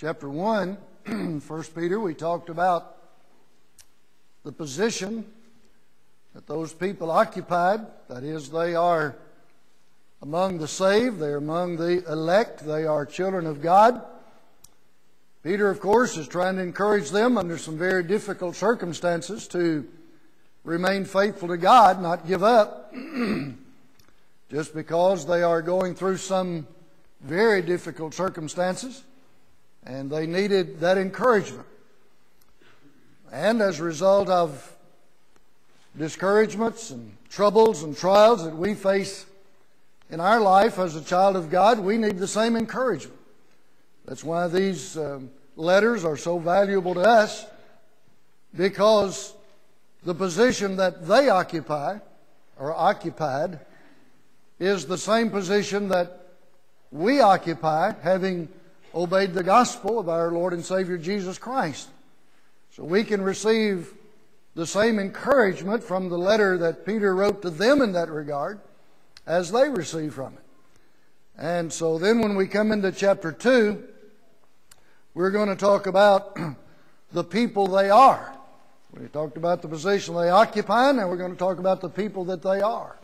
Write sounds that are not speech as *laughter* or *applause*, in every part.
Chapter 1, *clears throat* 1 Peter, we talked about the position that those people occupied. That is, they are among the saved, they are among the elect, they are children of God. Peter, of course, is trying to encourage them under some very difficult circumstances to remain faithful to God, not give up, *clears throat* just because they are going through some very difficult circumstances, and they needed that encouragement. And as a result of discouragements and troubles and trials that we face in our life as a child of God, we need the same encouragement. That's why these um, letters are so valuable to us because the position that they occupy or occupied is the same position that we occupy having obeyed the gospel of our Lord and Savior Jesus Christ. So we can receive the same encouragement from the letter that Peter wrote to them in that regard as they receive from it. And so then when we come into chapter 2, we're going to talk about *clears throat* the people they are. We talked about the position they occupy, now we're going to talk about the people that they are.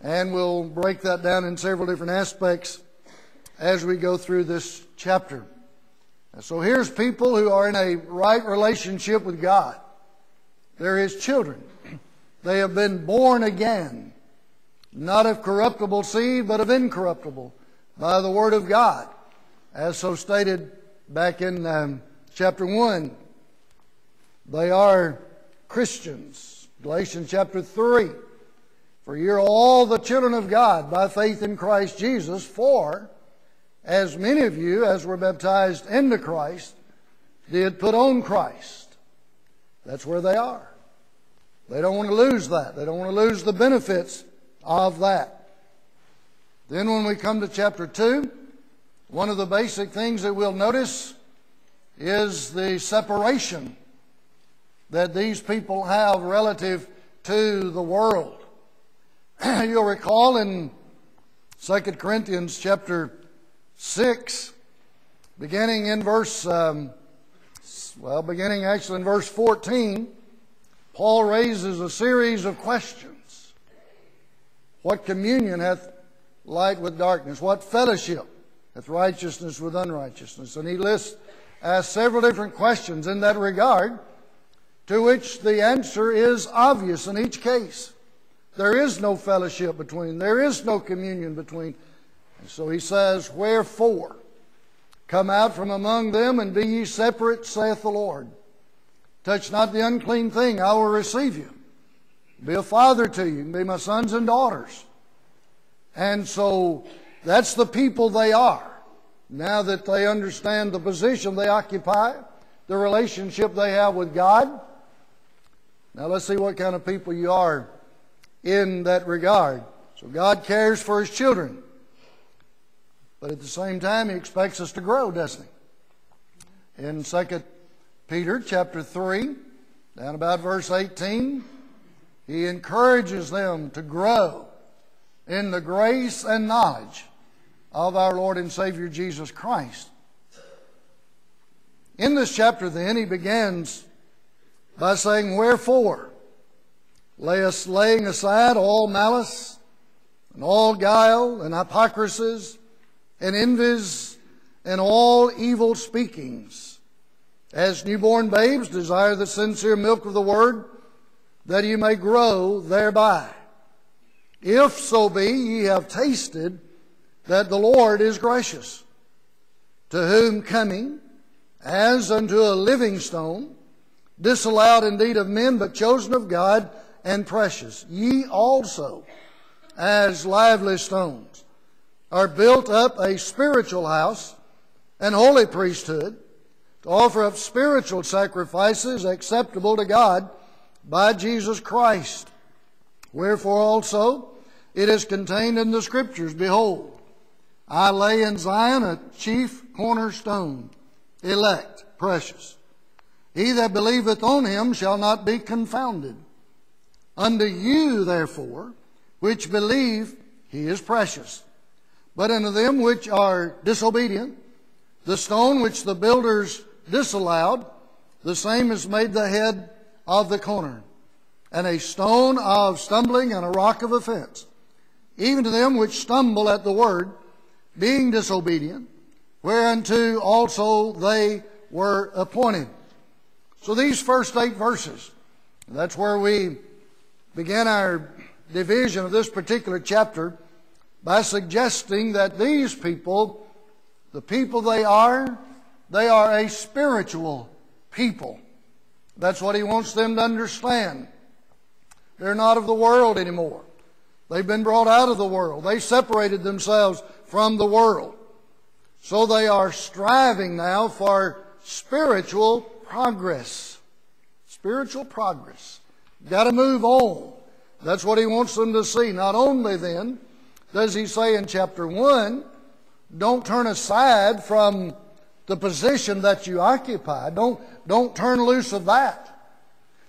And we'll break that down in several different aspects as we go through this chapter. So here's people who are in a right relationship with God. They're His children. They have been born again, not of corruptible seed, but of incorruptible, by the Word of God, as so stated back in um, chapter 1. They are Christians. Galatians chapter 3. For you're all the children of God by faith in Christ Jesus, for as many of you as were baptized into Christ did put on Christ. That's where they are. They don't want to lose that. They don't want to lose the benefits of that. Then when we come to chapter 2, one of the basic things that we'll notice is the separation that these people have relative to the world. *clears throat* You'll recall in 2 Corinthians chapter 6, beginning in verse, um, well, beginning actually in verse 14, Paul raises a series of questions. What communion hath light with darkness? What fellowship hath righteousness with unrighteousness? And he lists asks several different questions in that regard, to which the answer is obvious in each case. There is no fellowship between, there is no communion between. And so he says, Wherefore? Come out from among them and be ye separate, saith the Lord. Touch not the unclean thing, I will receive you. Be a father to you, be my sons and daughters. And so that's the people they are. Now that they understand the position they occupy, the relationship they have with God. Now let's see what kind of people you are in that regard. So God cares for His children. But at the same time, He expects us to grow, doesn't He? In 2 Peter chapter 3, down about verse 18, He encourages them to grow in the grace and knowledge of our Lord and Savior Jesus Christ. In this chapter, then, he begins by saying, Wherefore? Laying aside all malice and all guile and hypocrisies and envies and all evil speakings. As newborn babes, desire the sincere milk of the word, that ye may grow thereby. If so be ye have tasted that the Lord is gracious, to whom coming as unto a living stone, disallowed indeed of men, but chosen of God and precious. Ye also, as lively stones, are built up a spiritual house and holy priesthood to offer up spiritual sacrifices acceptable to God by Jesus Christ. Wherefore also, it is contained in the Scriptures Behold, I lay in Zion a chief cornerstone, elect, precious. He that believeth on him shall not be confounded. Unto you, therefore, which believe, he is precious. But unto them which are disobedient, the stone which the builders disallowed, the same is made the head of the corner, and a stone of stumbling and a rock of offense. Even to them which stumble at the word, being disobedient, whereunto also they were appointed. So these first eight verses, that's where we begin our division of this particular chapter by suggesting that these people, the people they are, they are a spiritual people. That's what he wants them to understand. They're not of the world anymore. They've been brought out of the world. They separated themselves from the world. So they are striving now for spiritual progress. Spiritual progress. Got to move on. That's what he wants them to see. Not only then does he say in chapter 1, don't turn aside from the position that you occupy. Don't, don't turn loose of that.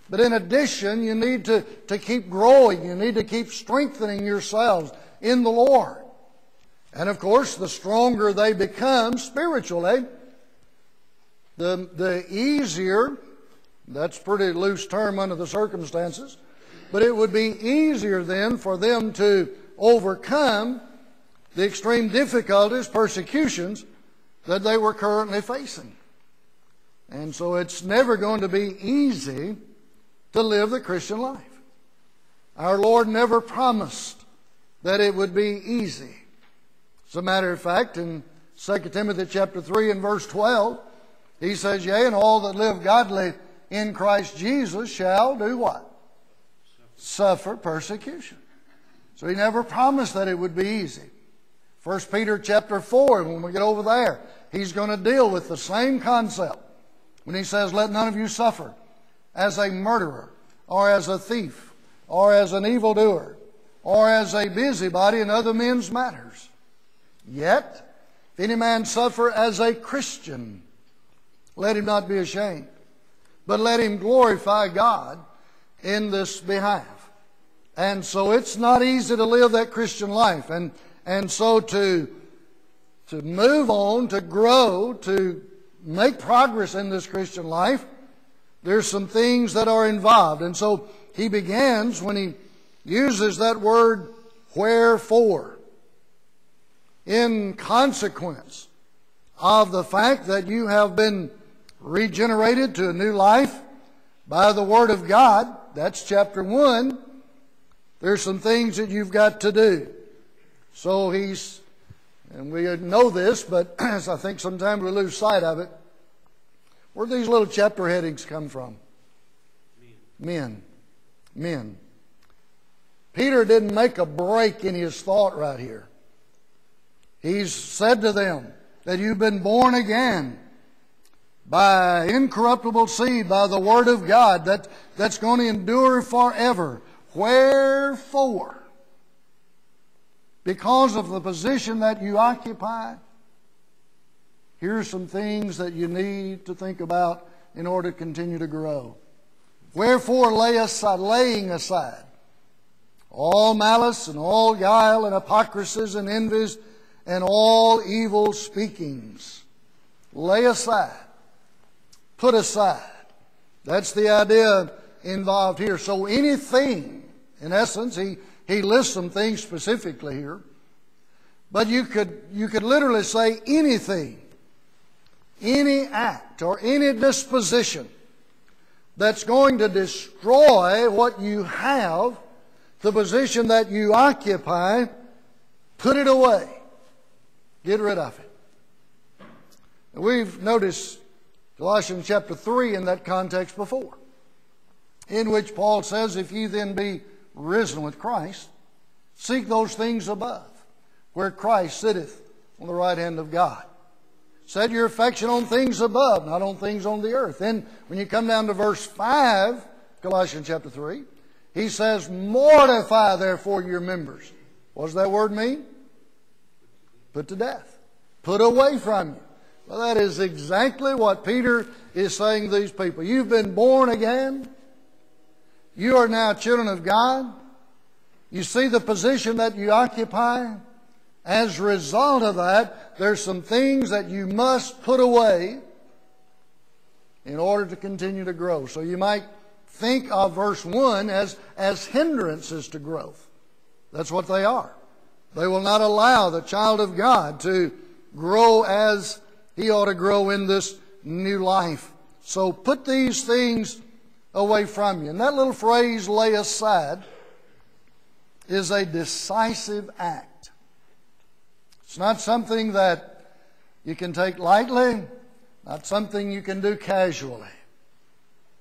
But in addition, you need to, to keep growing. You need to keep strengthening yourselves in the Lord. And of course, the stronger they become spiritually, the, the easier, that's a pretty loose term under the circumstances, but it would be easier then for them to overcome the extreme difficulties, persecutions that they were currently facing. And so it's never going to be easy to live the Christian life. Our Lord never promised that it would be easy. As a matter of fact, in 2 Timothy chapter 3 and verse 12, he says, Yea, and all that live godly in Christ Jesus shall do what? Suffer persecution. So he never promised that it would be easy. 1 Peter chapter 4, when we get over there, he's going to deal with the same concept. When he says, Let none of you suffer as a murderer, or as a thief, or as an evildoer, or as a busybody in other men's matters. Yet, if any man suffer as a Christian, let him not be ashamed, but let him glorify God in this behalf. And so it's not easy to live that Christian life. And, and so to, to move on, to grow, to make progress in this Christian life, there's some things that are involved. And so he begins when he uses that word wherefore in consequence of the fact that you have been regenerated to a new life by the Word of God. That's chapter 1. There's some things that you've got to do. So he's, and we know this, but *clears throat* I think sometimes we lose sight of it. Where do these little chapter headings come from? Men. Men. Peter didn't make a break in his thought right here. He's said to them that you've been born again by incorruptible seed, by the Word of God, that, that's going to endure forever. Wherefore? Because of the position that you occupy, here's some things that you need to think about in order to continue to grow. Wherefore lay aside, laying aside all malice and all guile and hypocrisies and envies and all evil speakings. Lay aside. Put aside. That's the idea involved here. So anything, in essence, he, he lists some things specifically here. But you could, you could literally say anything, any act or any disposition that's going to destroy what you have, the position that you occupy, put it away. Get rid of it. We've noticed Colossians chapter 3 in that context before, in which Paul says, If ye then be risen with Christ, seek those things above, where Christ sitteth on the right hand of God. Set your affection on things above, not on things on the earth. Then, when you come down to verse 5, Colossians chapter 3, he says, Mortify therefore your members What does that word mean? Put to death. Put away from you. Well, that is exactly what Peter is saying to these people. You've been born again. You are now children of God. You see the position that you occupy. As a result of that, there's some things that you must put away in order to continue to grow. So you might think of verse 1 as, as hindrances to growth. That's what they are. They will not allow the child of God to grow as he ought to grow in this new life. So put these things away from you. And that little phrase, lay aside, is a decisive act. It's not something that you can take lightly, not something you can do casually.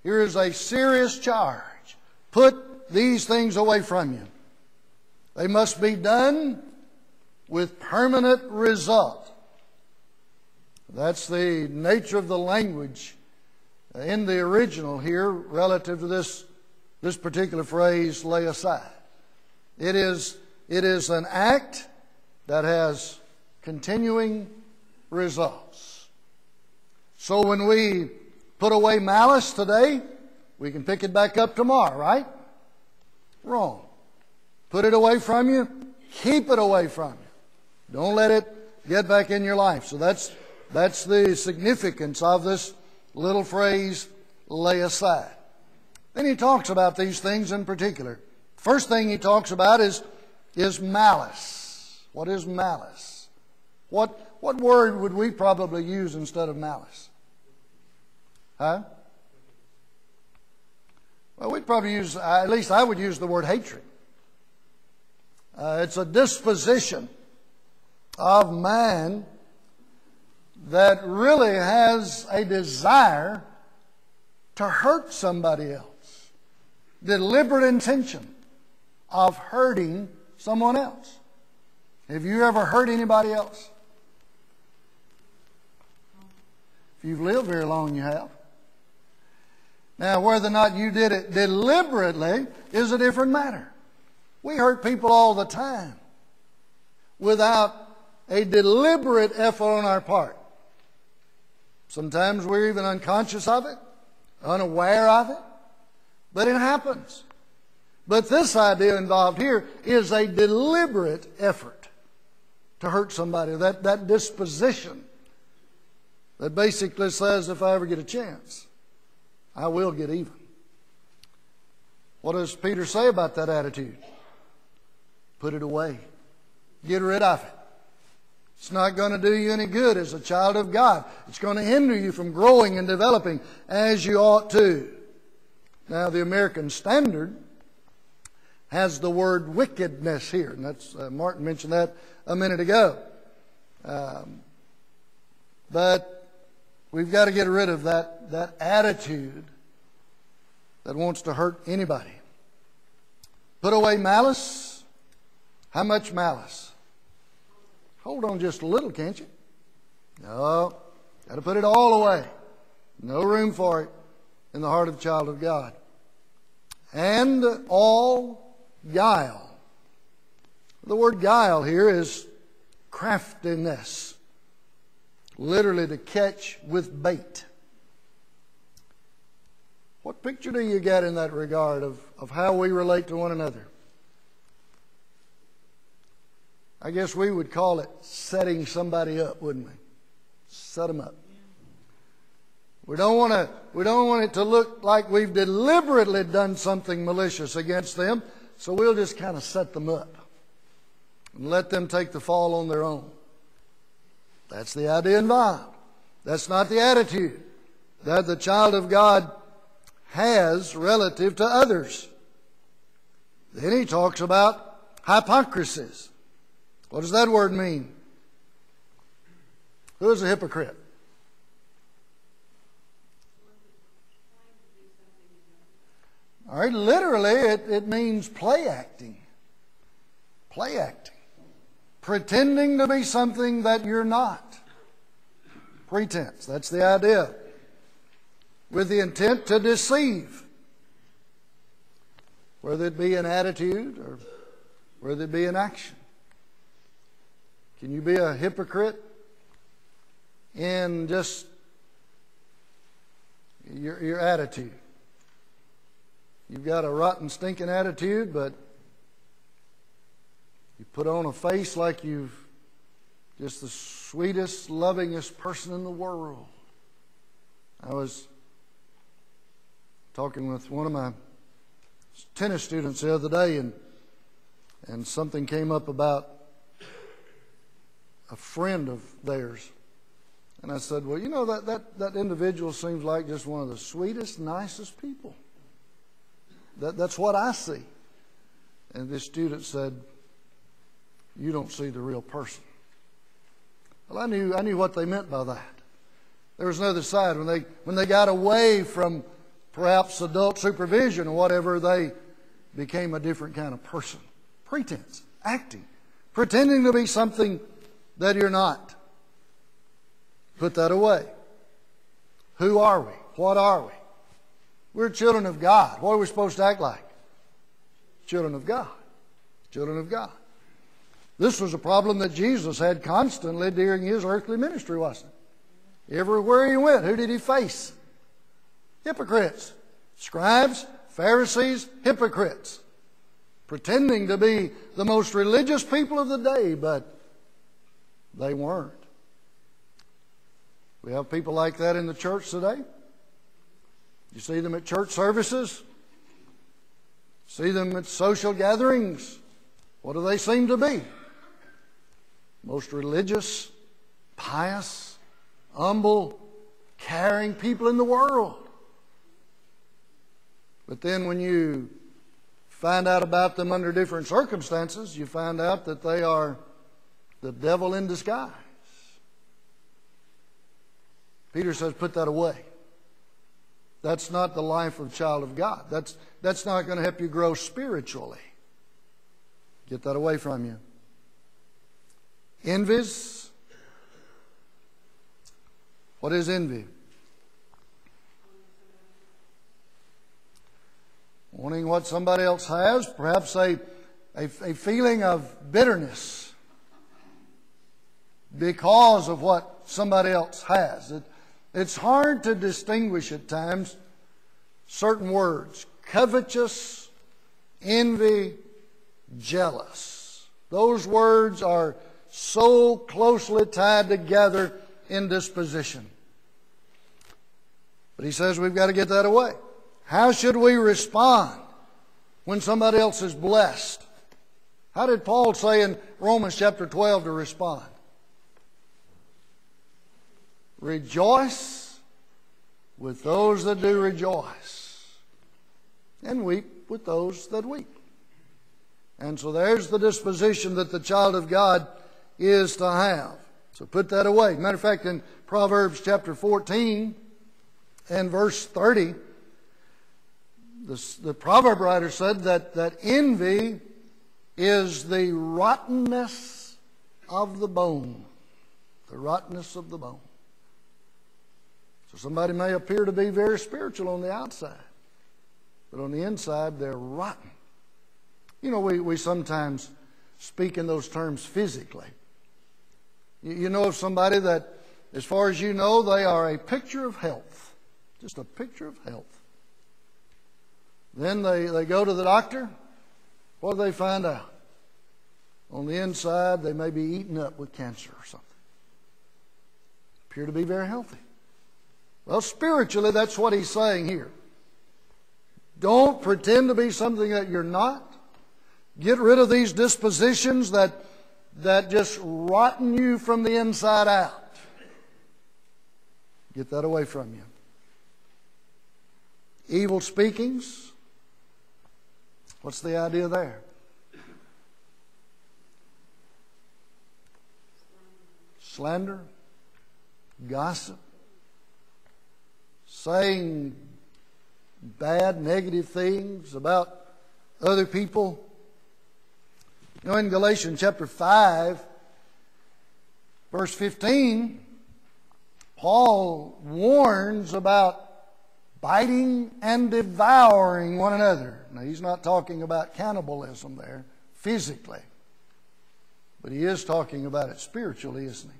Here is a serious charge. Put these things away from you. They must be done with permanent result. That's the nature of the language in the original here relative to this, this particular phrase, lay aside. It is, it is an act that has continuing results. So when we put away malice today, we can pick it back up tomorrow, right? Wrong. Put it away from you, keep it away from you. Don't let it get back in your life. So that's, that's the significance of this little phrase, lay aside. Then he talks about these things in particular. First thing he talks about is, is malice. What is malice? What, what word would we probably use instead of malice? Huh? Well, we'd probably use, at least I would use the word hatred. Uh, it's a disposition of man that really has a desire to hurt somebody else. Deliberate intention of hurting someone else. Have you ever hurt anybody else? If you've lived very long, you have. Now, whether or not you did it deliberately is a different matter. We hurt people all the time without a deliberate effort on our part. Sometimes we're even unconscious of it, unaware of it, but it happens. But this idea involved here is a deliberate effort to hurt somebody, that, that disposition that basically says if I ever get a chance, I will get even. What does Peter say about that attitude? Put it away. Get rid of it. It's not going to do you any good as a child of God. It's going to hinder you from growing and developing as you ought to. Now, the American Standard has the word wickedness here, and that's uh, Martin mentioned that a minute ago. Um, but we've got to get rid of that, that attitude that wants to hurt anybody. Put away malice. How much malice? Hold on just a little, can't you? No, got to put it all away. No room for it in the heart of the child of God. And all guile. The word guile here is craftiness, literally to catch with bait. What picture do you get in that regard of, of how we relate to one another? I guess we would call it setting somebody up, wouldn't we? Set them up. We don't want to, we don't want it to look like we've deliberately done something malicious against them, so we'll just kind of set them up and let them take the fall on their own. That's the idea involved. That's not the attitude that the child of God has relative to others. Then he talks about hypocrisies. What does that word mean? Who is a hypocrite? All right, literally, it, it means play acting. Play acting. Pretending to be something that you're not. Pretense. That's the idea. With the intent to deceive. Whether it be an attitude or whether it be an action. Can you be a hypocrite in just your, your attitude? You've got a rotten, stinking attitude, but you put on a face like you've just the sweetest, lovingest person in the world. I was talking with one of my tennis students the other day, and and something came up about a friend of theirs. And I said, Well, you know, that, that, that individual seems like just one of the sweetest, nicest people. That, that's what I see. And this student said, You don't see the real person. Well, I knew, I knew what they meant by that. There was another side. When they, when they got away from perhaps adult supervision or whatever, they became a different kind of person. Pretense, acting, pretending to be something that you're not. Put that away. Who are we? What are we? We're children of God. What are we supposed to act like? Children of God. Children of God. This was a problem that Jesus had constantly during his earthly ministry, wasn't it? Everywhere he went, who did he face? Hypocrites. Scribes, Pharisees, hypocrites. Pretending to be the most religious people of the day, but they weren't. We have people like that in the church today. You see them at church services, see them at social gatherings. What do they seem to be? Most religious, pious, humble, caring people in the world. But then when you find out about them under different circumstances, you find out that they are the devil in disguise. Peter says, put that away. That's not the life of child of God. That's, that's not going to help you grow spiritually. Get that away from you. Envies. What is envy? Wanting what somebody else has, perhaps a, a, a feeling of bitterness because of what somebody else has. It, it's hard to distinguish at times certain words covetous, envy, jealous. Those words are so closely tied together in disposition. But he says we've got to get that away. How should we respond when somebody else is blessed? How did Paul say in Romans chapter 12 to respond? Rejoice with those that do rejoice, and weep with those that weep. And so there's the disposition that the child of God is to have. So put that away. Matter of fact, in Proverbs chapter 14 and verse 30, the, the proverb writer said that, that envy is the rottenness of the bone. The rottenness of the bone. So somebody may appear to be very spiritual on the outside, but on the inside, they're rotten. You know, we, we sometimes speak in those terms physically. You, you know of somebody that, as far as you know, they are a picture of health, just a picture of health. Then they, they go to the doctor. What do they find out? On the inside, they may be eaten up with cancer or something. Appear to be very healthy. Well, spiritually, that's what he's saying here. Don't pretend to be something that you're not. Get rid of these dispositions that, that just rotten you from the inside out. Get that away from you. Evil speakings, What's the idea there? Slander, gossip, saying bad, negative things about other people. You know, in Galatians chapter 5, verse 15, Paul warns about biting and devouring one another. Now, he's not talking about cannibalism there physically, But he is talking about it spiritually, isn't he?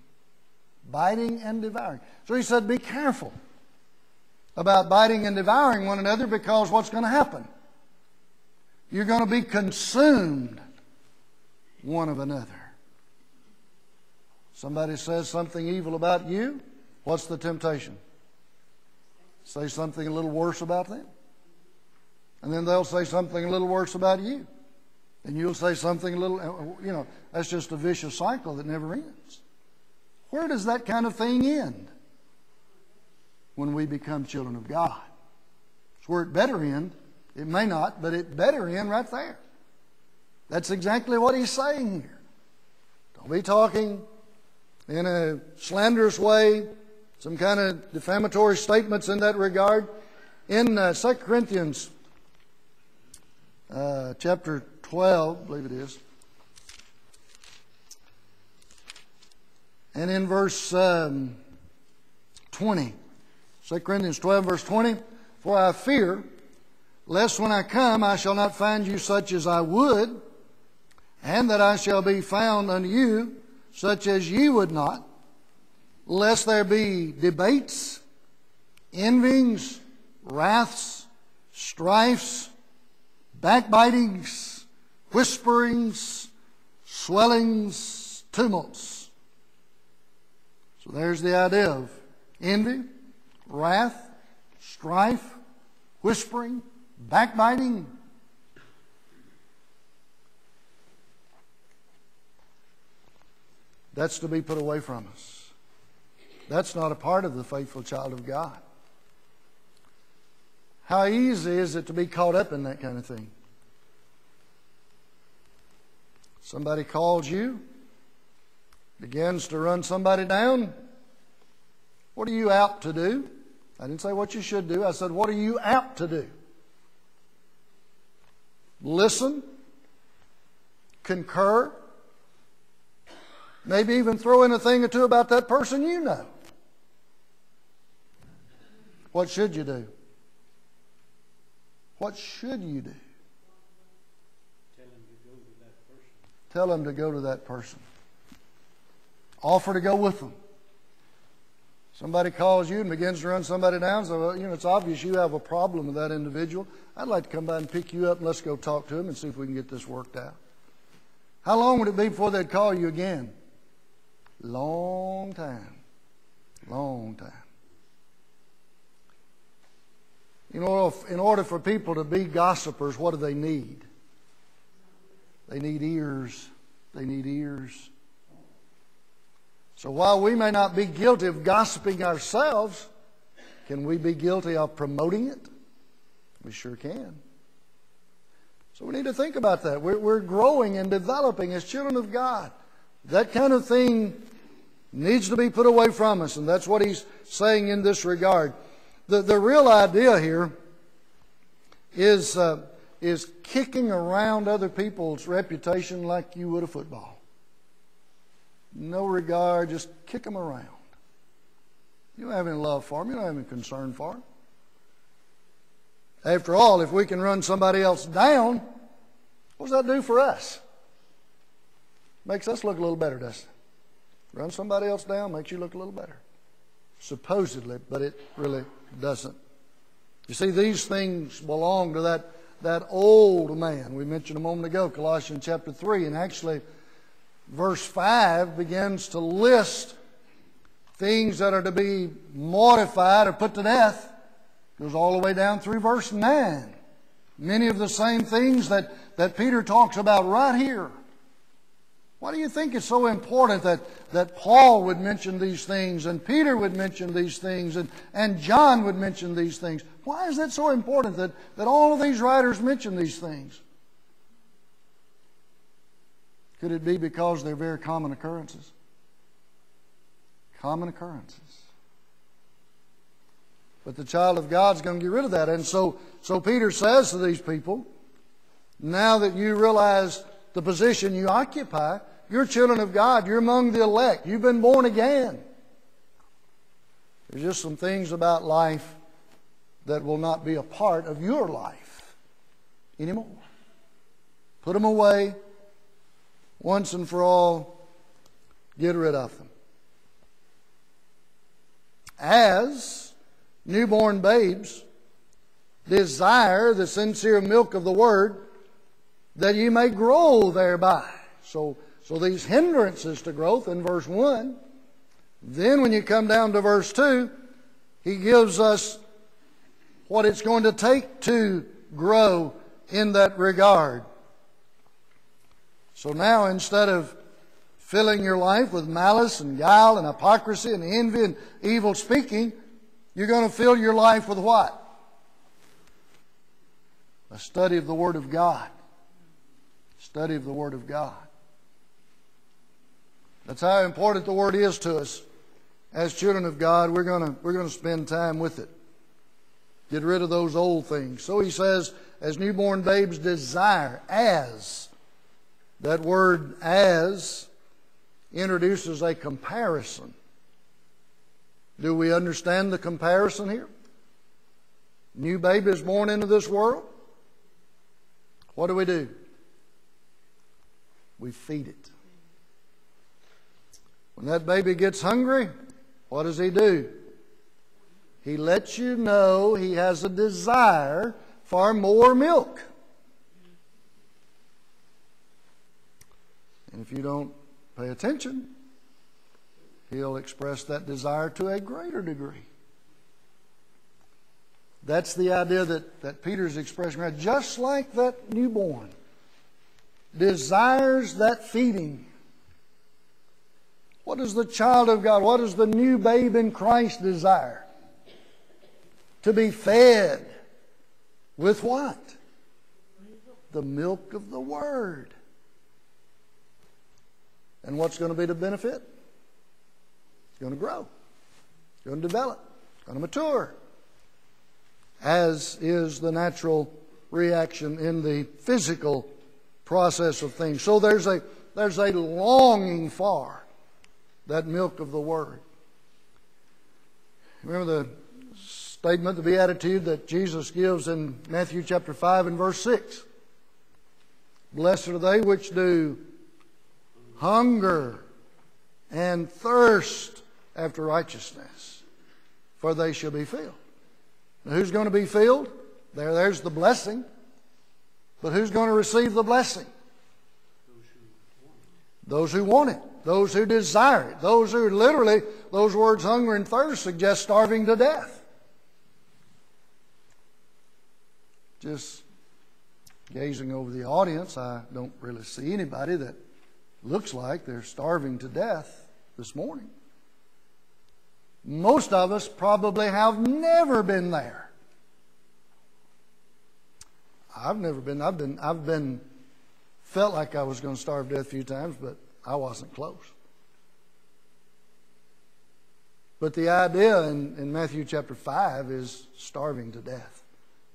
Biting and devouring. So he said, Be careful about biting and devouring one another because what's going to happen? You're going to be consumed one of another. Somebody says something evil about you, what's the temptation? Say something a little worse about them. And then they'll say something a little worse about you. And you'll say something a little, uh, uh, you know, that's just a vicious cycle that never ends. Where does that kind of thing end? When we become children of God. It's where it better end. It may not, but it better end right there. That's exactly what he's saying here. Don't be talking in a slanderous way, some kind of defamatory statements in that regard. In uh, 2 Corinthians uh, chapter 12, I believe it is, and in verse um, 20, 2 Corinthians 12, verse 20, For I fear, lest when I come I shall not find you such as I would, and that I shall be found unto you such as ye would not, lest there be debates, envyings, wraths, strifes, backbitings, whisperings, swellings, tumults. So there's the idea of envy, wrath, strife, whispering, backbiting, That's to be put away from us. That's not a part of the faithful child of God. How easy is it to be caught up in that kind of thing? Somebody calls you, begins to run somebody down. What are you out to do? I didn't say what you should do. I said, what are you apt to do? Listen, concur, Maybe even throw in a thing or two about that person you know. What should you do? What should you do? Tell them to go to that person. Offer to go with them. Somebody calls you and begins to run somebody down. So, you know, it's obvious you have a problem with that individual. I'd like to come by and pick you up and let's go talk to him and see if we can get this worked out. How long would it be before they'd call you again? Long time. Long time. You know, in order for people to be gossipers, what do they need? They need ears. They need ears. So while we may not be guilty of gossiping ourselves, can we be guilty of promoting it? We sure can. So we need to think about that. We're, we're growing and developing as children of God. That kind of thing needs to be put away from us. And that's what he's saying in this regard. The, the real idea here is, uh, is kicking around other people's reputation like you would a football. No regard, just kick them around. You don't have any love for them, you don't have any concern for them. After all, if we can run somebody else down, what does that do for us? Makes us look a little better, doesn't it? Run somebody else down makes you look a little better. Supposedly, but it really doesn't. You see, these things belong to that, that old man. We mentioned a moment ago, Colossians chapter 3, and actually, verse 5 begins to list things that are to be mortified or put to death. Goes all the way down through verse 9. Many of the same things that, that Peter talks about right here. Why do you think it's so important that, that Paul would mention these things and Peter would mention these things and, and John would mention these things? Why is that so important that, that all of these writers mention these things? Could it be because they're very common occurrences? Common occurrences. But the child of God's going to get rid of that. And so, so Peter says to these people, now that you realize the position you occupy, you're children of God. You're among the elect. You've been born again. There's just some things about life that will not be a part of your life anymore. Put them away once and for all Get rid of them. As newborn babes desire the sincere milk of the word that ye may grow thereby. So, so these hindrances to growth in verse 1. Then when you come down to verse 2, he gives us what it's going to take to grow in that regard. So now instead of filling your life with malice and guile and hypocrisy and envy and evil speaking, you're going to fill your life with what? A study of the Word of God. Study of the Word of God. That's how important the Word is to us. As children of God, we're going to, we're going to spend time with it. Get rid of those old things. So he says, as newborn babes desire, as. That word as introduces a comparison. Do we understand the comparison here? New baby is born into this world. What do we do? We feed it. When that baby gets hungry, what does he do? He lets you know he has a desire for more milk. And if you don't pay attention, he'll express that desire to a greater degree. That's the idea that, that Peter's expressing right. Just like that newborn desires that feeding. What does the child of God, what does the new babe in Christ desire? To be fed with what? The milk of the Word. And what's going to be the benefit? It's going to grow. It's going to develop. It's going to mature. As is the natural reaction in the physical process of things. So there's a, there's a longing for that milk of the Word. Remember the statement, the beatitude that Jesus gives in Matthew chapter 5 and verse 6. Blessed are they which do hunger and thirst after righteousness, for they shall be filled. Now, who's going to be filled? There, there's the blessing. But who's going to receive the blessing? Those who want it, those who desire it, those who literally, those words hunger and thirst suggest starving to death. Just gazing over the audience, I don't really see anybody that looks like they're starving to death this morning. Most of us probably have never been there. I've never been. I've been. I've been. Felt like I was going to starve to death a few times, but I wasn't close. But the idea in, in Matthew chapter 5 is starving to death.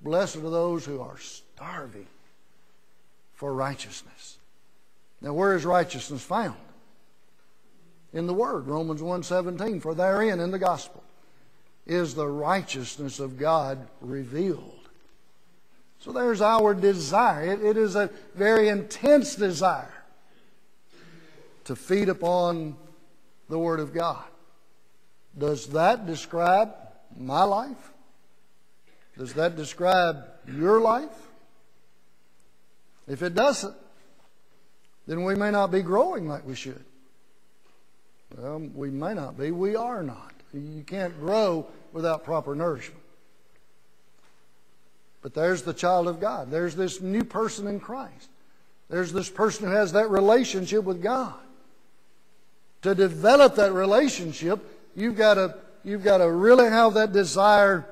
Blessed are those who are starving for righteousness. Now, where is righteousness found? In the Word, Romans 1.17. For therein, in the gospel, is the righteousness of God revealed. So there's our desire. it, it is a very intense desire to feed upon the Word of God. Does that describe my life? Does that describe your life? If it doesn't, then we may not be growing like we should. Well, we may not be. We are not. You can't grow without proper nourishment. But there's the child of God. There's this new person in Christ. There's this person who has that relationship with God. To develop that relationship, you've got to, you've got to really have that desire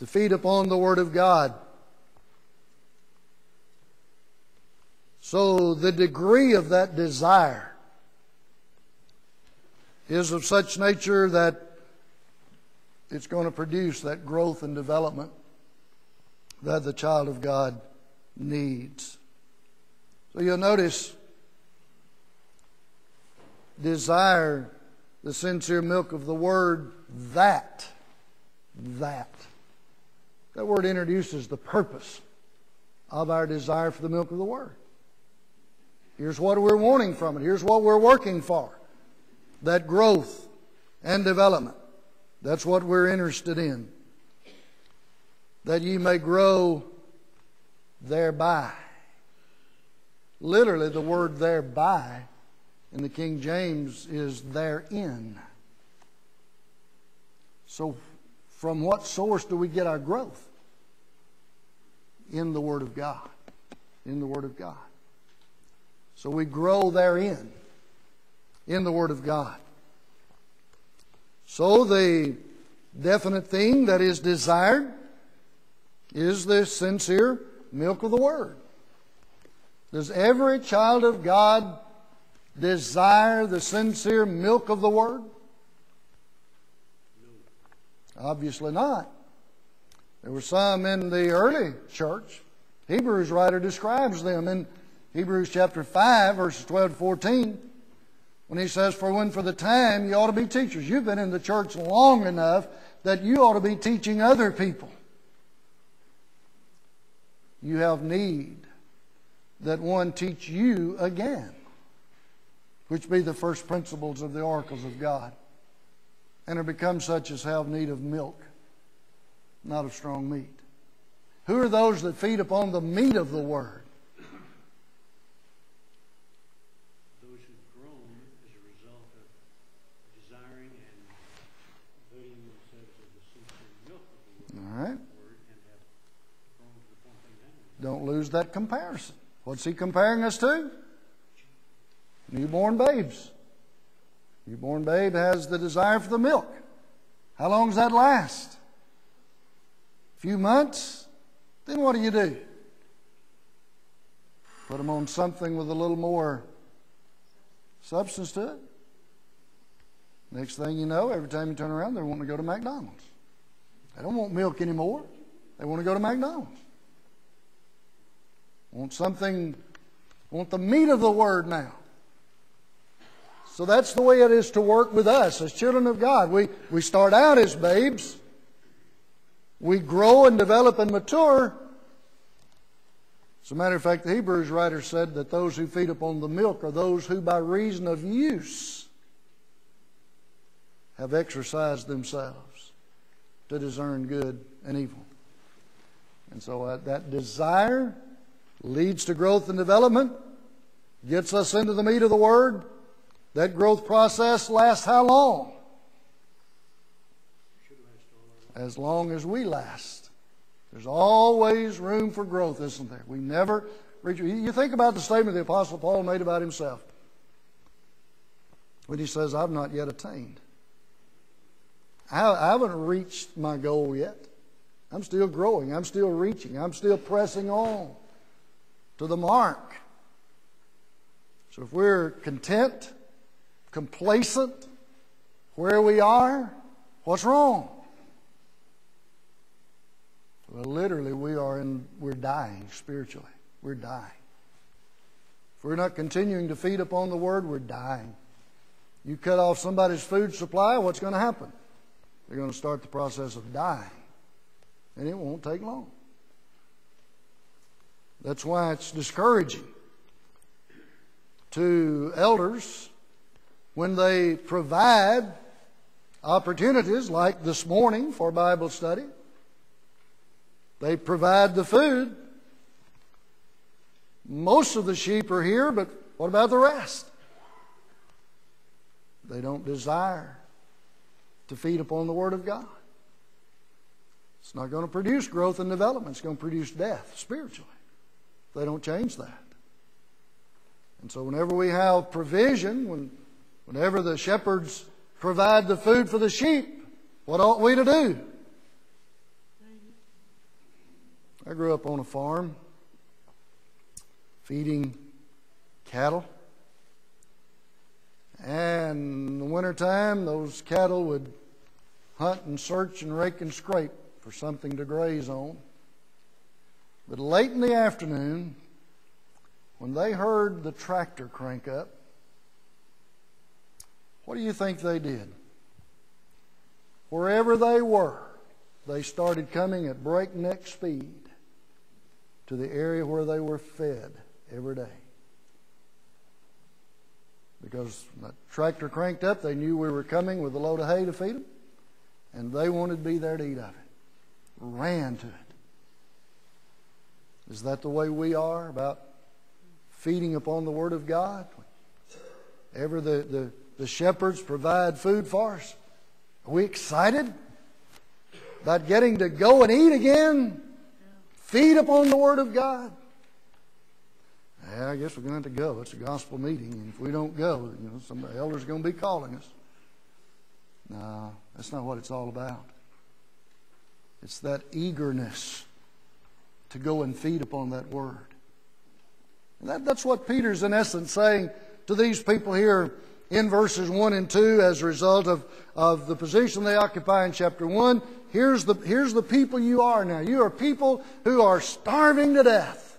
to feed upon the Word of God. So the degree of that desire is of such nature that it's going to produce that growth and development that the child of God needs. So you'll notice desire the sincere milk of the word that that that word introduces the purpose of our desire for the milk of the word Here's what we're wanting from it. Here's what we're working for. That growth and development. That's what we're interested in. That ye may grow thereby. Literally, the word thereby in the King James is therein. So, from what source do we get our growth? In the Word of God. In the Word of God. So we grow therein, in the Word of God. So the definite thing that is desired is the sincere milk of the Word. Does every child of God desire the sincere milk of the Word? Obviously not. There were some in the early church. Hebrews writer describes them in Hebrews chapter 5, verses 12 to 14, when he says, For when for the time you ought to be teachers. You've been in the church long enough that you ought to be teaching other people. You have need that one teach you again, which be the first principles of the oracles of God and are become such as have need of milk, not of strong meat. Who are those that feed upon the meat of the word? Those who've grown as a result of desiring and availing themselves of the sincere milk of the word, All right. word and have grown to the point that comparison. What's he comparing us to? Newborn babes. Newborn babe has the desire for the milk. How long does that last? A few months? Then what do you do? Put them on something with a little more substance to it. Next thing you know, every time you turn around, they're wanting to go to McDonald's. They don't want milk anymore. They want to go to McDonald's. Want something, want the meat of the word now. So that's the way it is to work with us as children of God. We, we start out as babes. We grow and develop and mature. As a matter of fact, the Hebrews writer said that those who feed upon the milk are those who, by reason of use, have exercised themselves to discern good and evil. And so uh, that desire leads to growth and development, gets us into the meat of the Word, that growth process lasts how long? As long as we last. There's always room for growth, isn't there? We never reach. You think about the statement the Apostle Paul made about himself when he says, I've not yet attained. I haven't reached my goal yet. I'm still growing. I'm still reaching. I'm still pressing on to the mark. So if we're content, complacent where we are, what's wrong? Well, literally, we are in, we're dying spiritually. We're dying. If we're not continuing to feed upon the Word, we're dying. You cut off somebody's food supply, what's going to happen? They're going to start the process of dying. And it won't take long. That's why it's discouraging to elders when they provide opportunities like this morning for Bible study. They provide the food. Most of the sheep are here, but what about the rest? They don't desire to feed upon the Word of God. It's not going to produce growth and development. It's going to produce death spiritually. They don't change that. And so, whenever we have provision, when, whenever the shepherds provide the food for the sheep, what ought we to do? I grew up on a farm feeding cattle. And in the wintertime, those cattle would hunt and search and rake and scrape for something to graze on. But late in the afternoon, when they heard the tractor crank up, what do you think they did? Wherever they were, they started coming at breakneck speed to the area where they were fed every day. because the tractor cranked up, they knew we were coming with a load of hay to feed them, and they wanted to be there to eat of it. Ran to it. Is that the way we are about feeding upon the Word of God? Ever the, the, the shepherds provide food for us? Are we excited about getting to go and eat again? Feed upon the Word of God? Yeah, I guess we're going to have to go. It's a gospel meeting, and if we don't go, you know, some elder's going to be calling us. No, that's not what it's all about. It's that eagerness to go and feed upon that word. That, that's what Peter's in essence saying to these people here in verses 1 and 2 as a result of, of the position they occupy in chapter 1. Here's the, here's the people you are now. You are people who are starving to death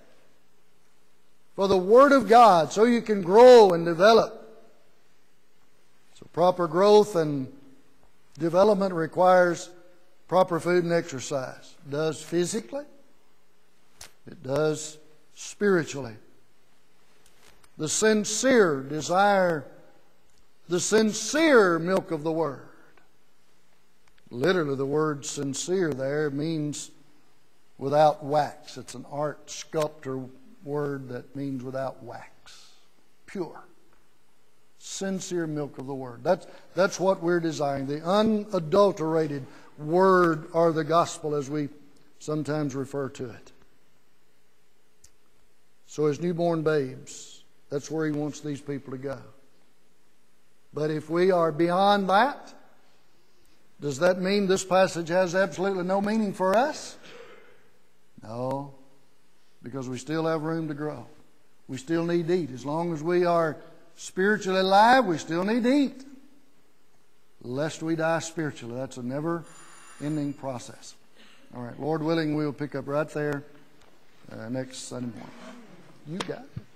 for the Word of God so you can grow and develop. So, proper growth and development requires proper food and exercise. Does physically, it does spiritually. The sincere desire, the sincere milk of the Word. Literally, the word sincere there means without wax. It's an art sculptor word that means without wax. Pure. Sincere milk of the Word. That's, that's what we're desiring. The unadulterated Word or the gospel, as we sometimes refer to it. So, as newborn babes, that's where He wants these people to go. But if we are beyond that, does that mean this passage has absolutely no meaning for us? No, because we still have room to grow. We still need to eat. As long as we are spiritually alive, we still need to eat. Lest we die spiritually. That's a never ending process. All right, Lord willing, we'll pick up right there uh, next Sunday morning. You got it.